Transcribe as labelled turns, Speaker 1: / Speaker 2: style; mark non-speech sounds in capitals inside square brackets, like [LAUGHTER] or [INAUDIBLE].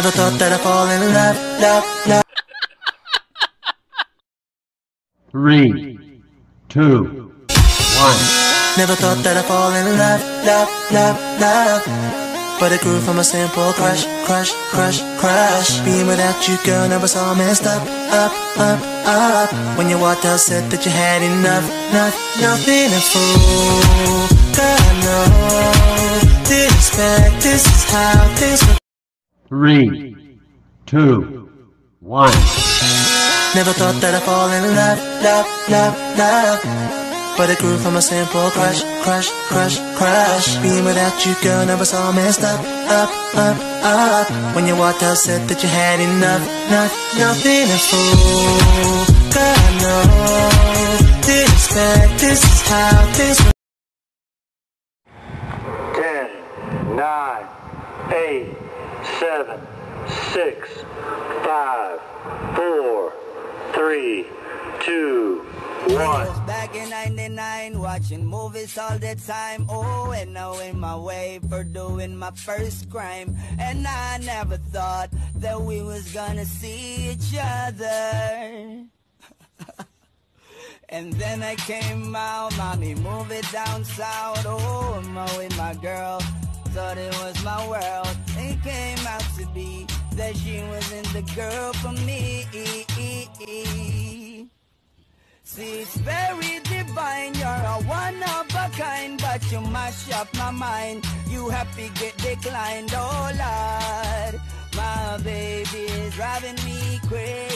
Speaker 1: Never thought that I'd fall in love, love, love.
Speaker 2: Three, two, one.
Speaker 1: Never thought that I'd fall in love, love, love, love. But it grew from a simple crush, crush, crush, crush. Being without you, girl, never saw messed up, up, up, up. When you walked out, said that you had enough, not, nothing to fool. Girl, I know, didn't expect this is how things would.
Speaker 2: Three, two, one.
Speaker 1: Never thought that I'd fall in love, love, love, love. But it grew from a simple crush, crush, crush, crush. Being without you, girl, never saw messed up, up, up, up. When you walked out, said that you had enough, not, nothing to fool. Girl, I know, didn't expect this is how things would.
Speaker 3: 10, 9, 8, 7, 6, 5, 4, 3, 2, 1.
Speaker 4: was back in 99 watching movies all the time. Oh and now in my way for doing my first crime. And i never thought that we was gonna see each other. [LAUGHS] And then i came out mommy move it down south. Oh i'm with my girl. Thought it was my world that she wasn't the girl for me See, it's very divine. You're a one of a kind, but you mash up my mind. You happy get declined, oh Lord. My baby is driving me crazy.